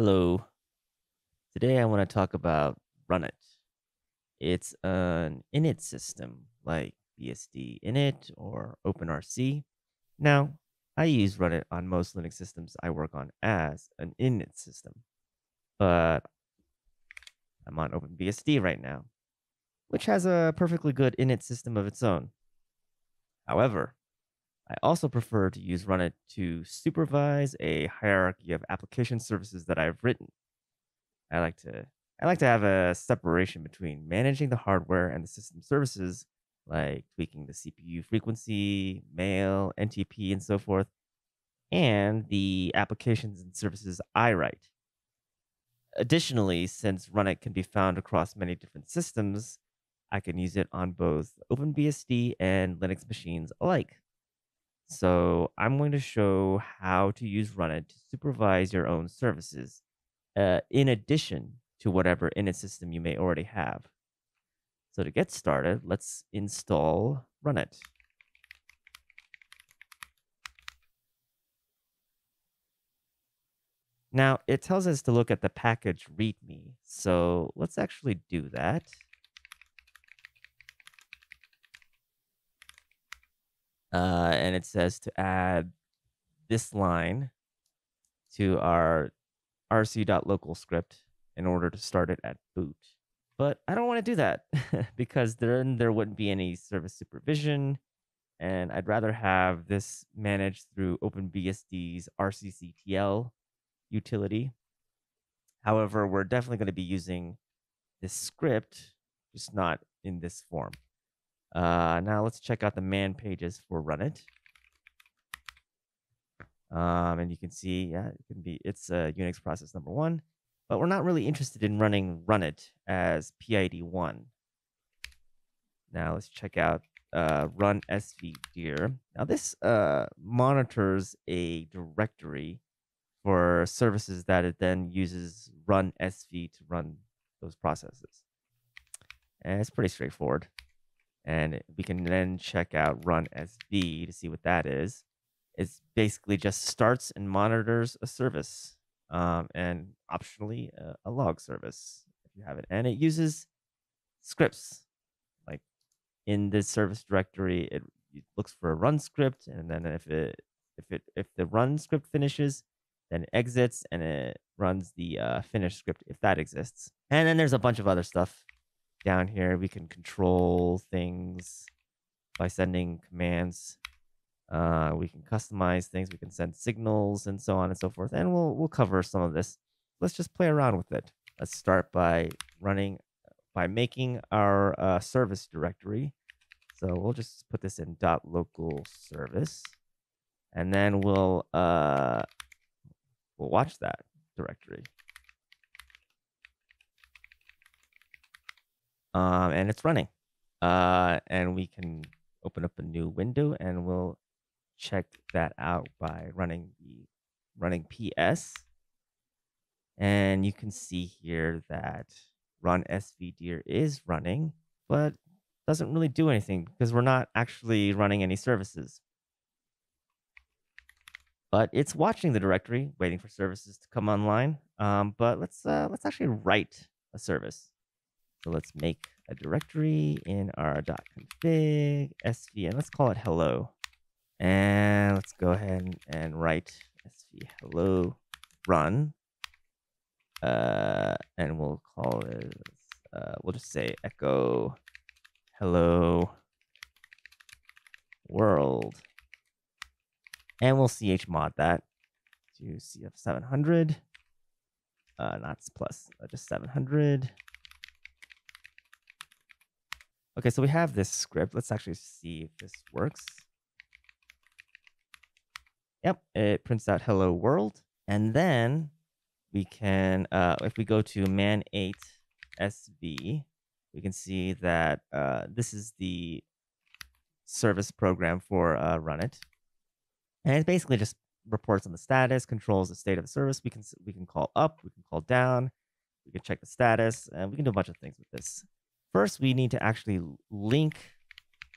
Hello. Today I want to talk about Runit. It's an init system like BSD init or OpenRC. Now, I use Runit on most Linux systems I work on as an init system, but I'm on OpenBSD right now, which has a perfectly good init system of its own. However, I also prefer to use Runit to supervise a hierarchy of application services that I've written. I like to I like to have a separation between managing the hardware and the system services, like tweaking the CPU frequency, mail, NTP, and so forth, and the applications and services I write. Additionally, since Runit can be found across many different systems, I can use it on both OpenBSD and Linux machines alike. So I'm going to show how to use Runit to supervise your own services, uh, in addition to whatever init system you may already have. So to get started, let's install Runit. Now, it tells us to look at the package README. So let's actually do that. Uh, and it says to add this line to our rc.local script in order to start it at boot. But I don't want to do that because then there wouldn't be any service supervision. And I'd rather have this managed through OpenBSD's RCCTL utility. However, we're definitely going to be using this script, just not in this form. Uh, now let's check out the man pages for Runit. Um, and you can see, yeah, it can be, it's uh, Unix process number one, but we're not really interested in running Runit as PID1. Now let's check out uh, run svdir. Now this uh, monitors a directory for services that it then uses run sv to run those processes. And it's pretty straightforward. And we can then check out run sv to see what that is. It's basically just starts and monitors a service um, and optionally a, a log service if you have it. And it uses scripts. Like in this service directory, it, it looks for a run script, and then if it if it if the run script finishes, then it exits and it runs the uh, finish script if that exists. And then there's a bunch of other stuff down here. We can control things by sending commands uh, we can customize things. We can send signals and so on and so forth. And we'll we'll cover some of this. Let's just play around with it. Let's start by running by making our uh, service directory. So we'll just put this in dot local service, and then we'll uh, we'll watch that directory. Um, and it's running. Uh, and we can open up a new window and we'll check that out by running the running ps. And you can see here that run svdir is running, but doesn't really do anything because we're not actually running any services. But it's watching the directory, waiting for services to come online. Um, but let's uh, let's actually write a service. So let's make a directory in our .config sv and let's call it hello. And let's go ahead and write sv hello run. Uh, and we'll call it, uh, we'll just say echo hello world. And we'll chmod that to CF700. Uh, not plus, uh, just 700. Okay, so we have this script. Let's actually see if this works. Yep, it prints out hello world. And then we can, uh, if we go to man8 SV, we can see that uh, this is the service program for uh, Runit. And it basically just reports on the status, controls the state of the service. We can we can call up, we can call down, we can check the status, and we can do a bunch of things with this. First, we need to actually link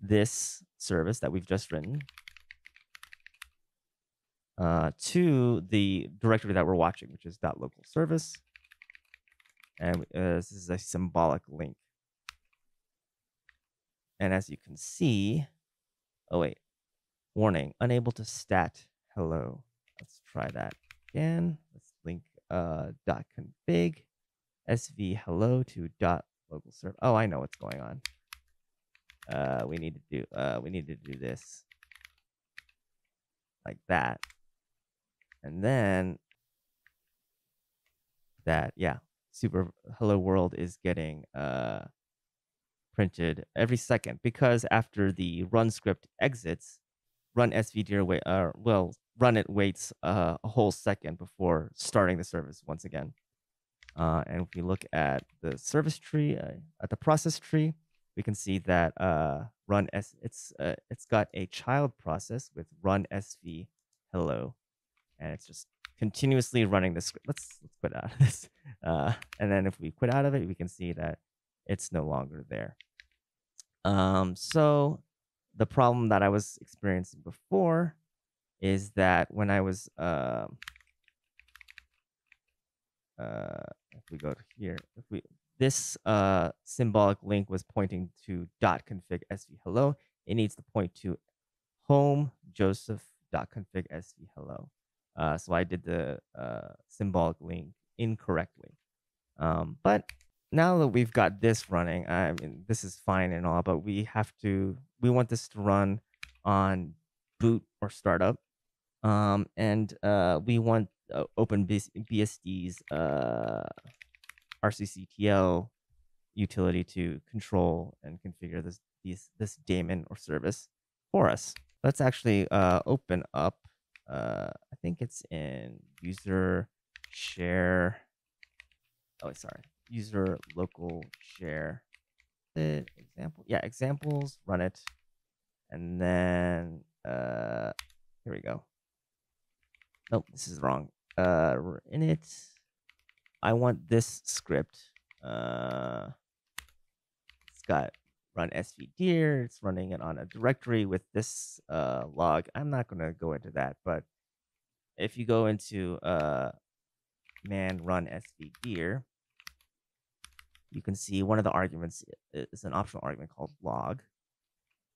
this service that we've just written uh, to the directory that we're watching, which is .local service. And uh, this is a symbolic link. And as you can see, oh wait, warning, unable to stat hello. Let's try that again. Let's link uh, dot config sv hello to dot local serve. Oh, I know what's going on. Uh, we need to do uh, we need to do this like that, and then that yeah, super hello world is getting uh printed every second because after the run script exits, run svdir wait uh, well run it waits uh, a whole second before starting the service once again. Uh, and if we look at the service tree, uh, at the process tree, we can see that uh, run s it's uh, it's got a child process with run sv hello, and it's just continuously running the script. Let's let's quit out of this, uh, and then if we quit out of it, we can see that it's no longer there. Um, so the problem that I was experiencing before is that when I was uh, uh, if we go to here, if we this uh, symbolic link was pointing to dot .config sv hello. It needs to point to home joseph dot .config sv hello. Uh, so I did the uh, symbolic link incorrectly. Um, but now that we've got this running, I mean, this is fine and all, but we have to, we want this to run on boot or startup. Um, and uh, we want uh, Open BSD's uh, RCCTL utility to control and configure this this daemon or service for us. Let's actually uh, open up. Uh, I think it's in user share. Oh, sorry, user local share. The example, yeah, examples. Run it, and then uh, here we go. Nope, this is wrong. Uh, in it, I want this script. Uh, it's got run svdir. It's running it on a directory with this uh, log. I'm not going to go into that, but if you go into uh, man run svdir, you can see one of the arguments is an optional argument called log.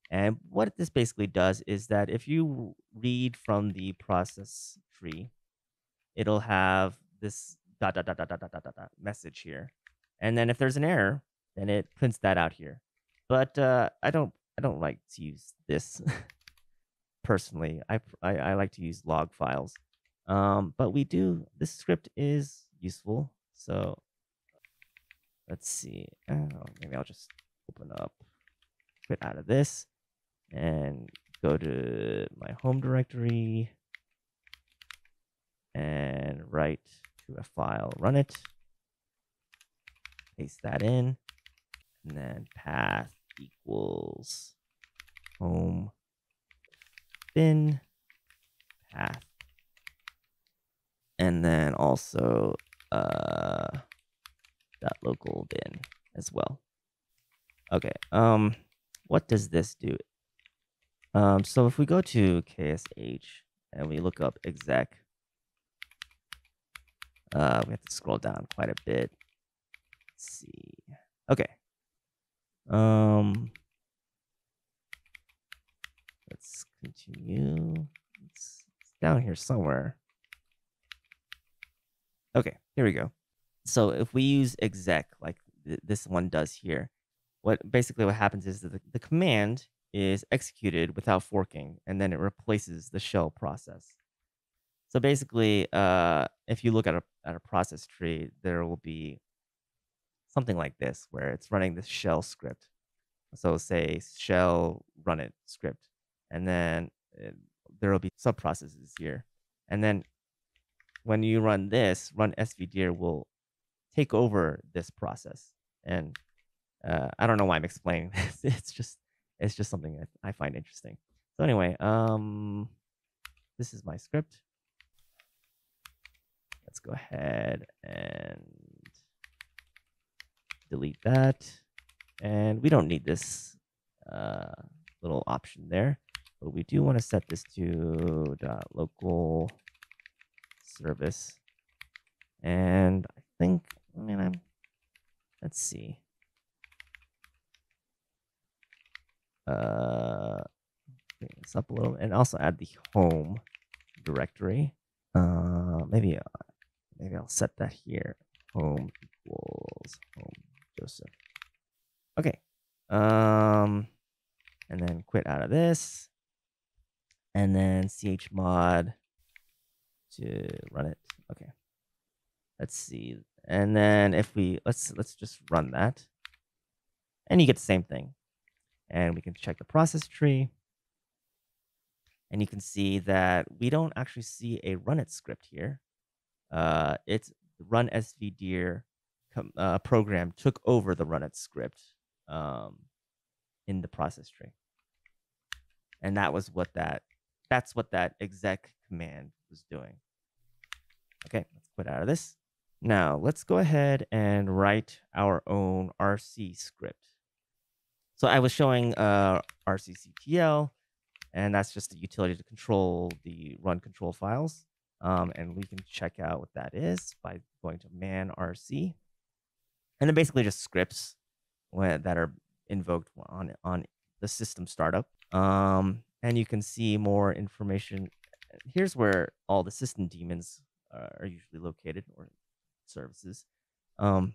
And what this basically does is that if you read from the process tree, it'll have this dot dot dot dot dot dot dot, dot message here. And then if there's an error, then it prints that out here. But uh, I don't I don't like to use this personally. I, I, I like to use log files. Um, but we do this script is useful. So let's see. Oh, maybe I'll just open up, quit out of this and go to my home directory and write to a file, run it, paste that in, and then path equals home bin path. And then also uh that local bin as well. Okay, um what does this do? Um, so if we go to KSH and we look up exec, uh, we have to scroll down quite a bit. Let's see. Okay. Um, let's continue. It's, it's down here somewhere. Okay, here we go. So if we use exec like th this one does here, what basically what happens is that the, the command is executed without forking, and then it replaces the shell process. So basically, uh, if you look at a at a process tree, there will be something like this, where it's running this shell script. So say shell run it script, and then it, there will be sub processes here, and then when you run this, run svdir will take over this process. And uh, I don't know why I'm explaining this. It's just it's just something that I find interesting. So anyway, um, this is my script. Let's go ahead and delete that. And we don't need this uh, little option there. but we do want to set this to local service. And I think, I mean, I'm, let's see. Uh, bring this up a little and also add the home directory. Uh, maybe, uh, maybe I'll set that here. Home equals home Joseph. Okay. Um, and then quit out of this and then chmod to run it. Okay. Let's see. And then if we let's let's just run that. And you get the same thing. And we can check the process tree. And you can see that we don't actually see a run it script here. Uh, it's run svdir uh, program took over the run it script um, in the process tree. And that was what that that's what that exec command was doing. Okay, let's quit out of this. Now let's go ahead and write our own RC script. So I was showing uh, RCCTL, and that's just a utility to control the run control files. Um, and we can check out what that is by going to man RC. And then basically just scripts that are invoked on, on the system startup. Um, and you can see more information. Here's where all the system daemons uh, are usually located or services. Um,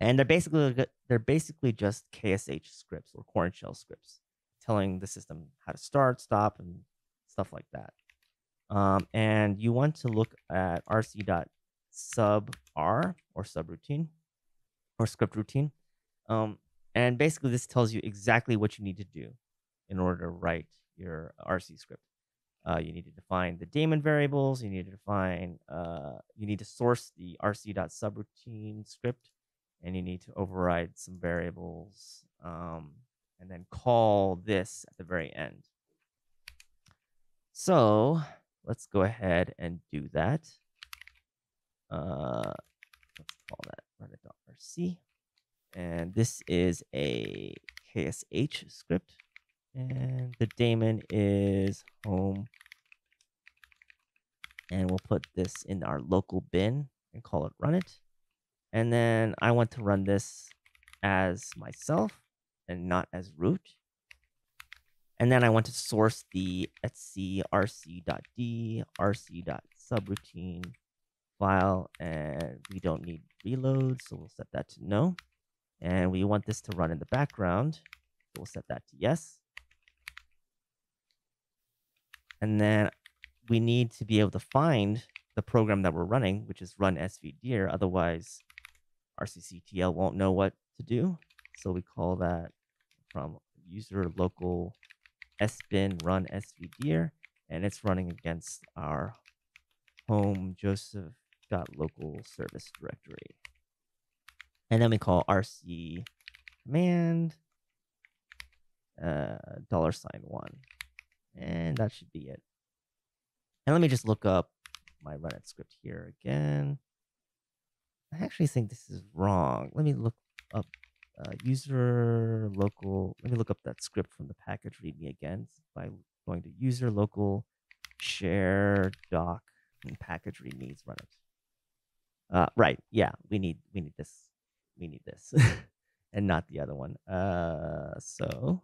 and they're basically they're basically just KSH scripts or Korn shell scripts, telling the system how to start, stop, and stuff like that. Um, and you want to look at rc.sub r or subroutine or script routine. Um, and basically, this tells you exactly what you need to do in order to write your RC script. Uh, you need to define the daemon variables. You need to define, uh, you need to source the rc.subroutine script, and you need to override some variables, um, and then call this at the very end. So let's go ahead and do that. Uh, let's call that run.rc. And this is a KSH script. And the daemon is home. And we'll put this in our local bin and call it run it. And then I want to run this as myself and not as root. And then I want to source the etc rc.d rc.subroutine file and we don't need reload so we'll set that to no and we want this to run in the background so we'll set that to yes and then we need to be able to find the program that we're running, which is run svdir. Otherwise, RCCTL won't know what to do. So we call that from user local sbin run svdir, and it's running against our home joseph local service directory. And then we call rc command uh, dollar sign one. And that should be it. And let me just look up my it script here again. I actually think this is wrong. Let me look up uh, user local. Let me look up that script from the package readme again by going to user local share doc and package readmes run it. Uh, right. Yeah, we need we need this. We need this, and not the other one. Uh, so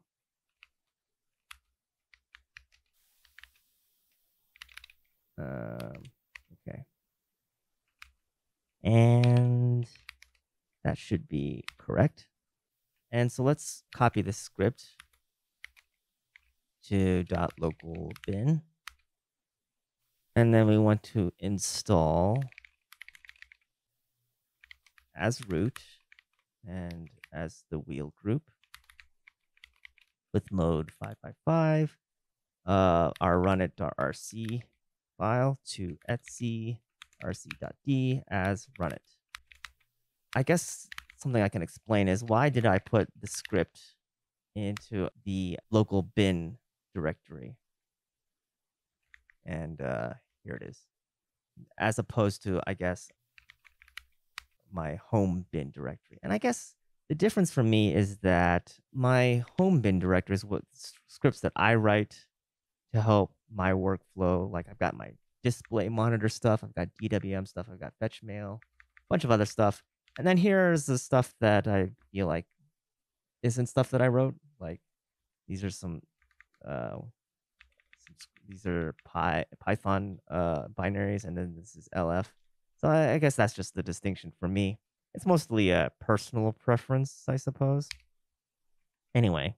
Um, okay. And that should be correct. And so let's copy this script to dot local bin. And then we want to install as root and as the wheel group with mode 555, uh, our runit.rc file to etc rc.d as run it. I guess something I can explain is why did I put the script into the local bin directory? And uh, here it is. As opposed to, I guess, my home bin directory. And I guess the difference for me is that my home bin directory is what scripts that I write to help my workflow. Like I've got my display monitor stuff, I've got DWM stuff, I've got fetch mail, a bunch of other stuff. And then here's the stuff that I feel like isn't stuff that I wrote. Like these are some, uh, these are Py, Python uh, binaries, and then this is LF. So I, I guess that's just the distinction for me. It's mostly a personal preference, I suppose. Anyway,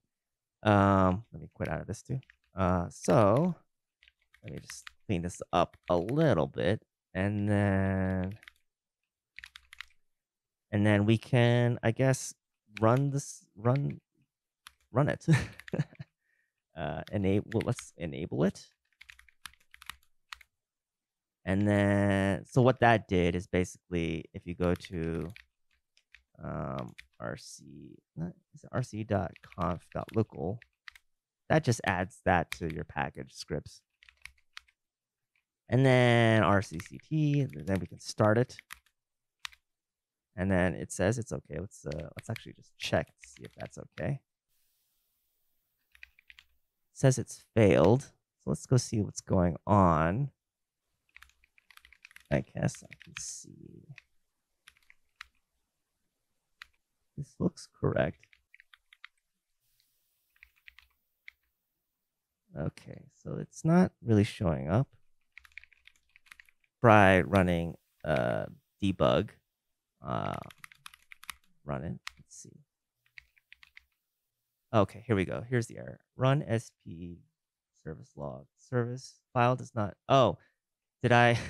um, let me quit out of this too. Uh, so let me just clean this up a little bit, and then and then we can, I guess, run this run run it. uh, enable. Let's enable it. And then, so what that did is basically, if you go to um, rc, is rc.conf.local, that just adds that to your package scripts. And then rcct, then we can start it. And then it says it's okay. Let's uh, let's actually just check to see if that's okay. It says it's failed. So let's go see what's going on. I guess I can see. This looks correct. Okay, so it's not really showing up. Try running uh, debug. Uh, run it. Let's see. Okay, here we go. Here's the error. Run sp service log. Service file does not. Oh, did I?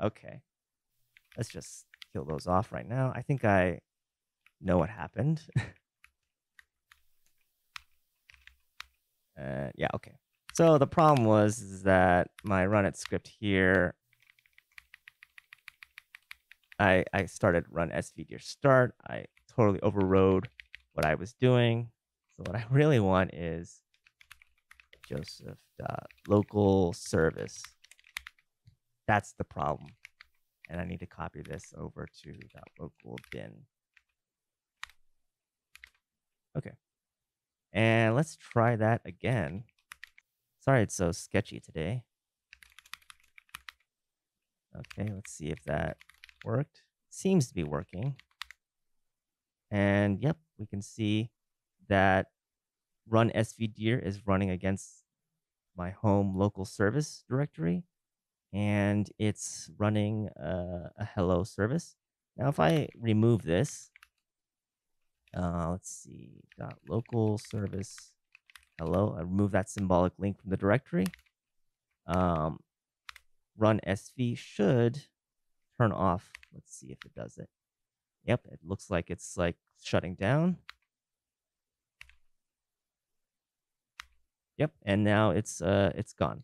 Okay. Let's just kill those off right now. I think I know what happened. uh, yeah, okay. So the problem was that my run it script here, I, I started run svdir start. I totally overrode what I was doing. So what I really want is Joseph uh, local service that's the problem. And I need to copy this over to that local bin. Okay. And let's try that again. Sorry it's so sketchy today. Okay, let's see if that worked. Seems to be working. And yep, we can see that run svdir is running against my home local service directory and it's running a, a hello service. Now, if I remove this, uh, let's see, dot local service hello. I remove that symbolic link from the directory. Um, run sv should turn off. Let's see if it does it. Yep, it looks like it's like shutting down. Yep, and now it's uh it's gone.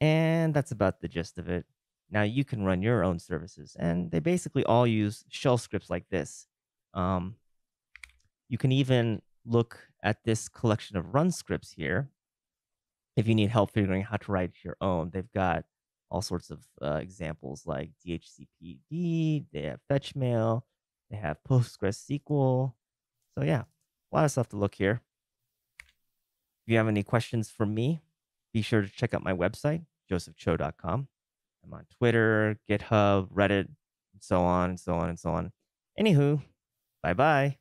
And that's about the gist of it. Now you can run your own services, and they basically all use shell scripts like this. Um, you can even look at this collection of run scripts here if you need help figuring how to write your own. They've got all sorts of uh, examples like DHCPD, they have fetch mail, they have PostgreSQL. So, yeah, a lot of stuff to look here. If you have any questions for me, be sure to check out my website, josephchoe.com. I'm on Twitter, GitHub, Reddit, and so on and so on and so on. Anywho, bye bye.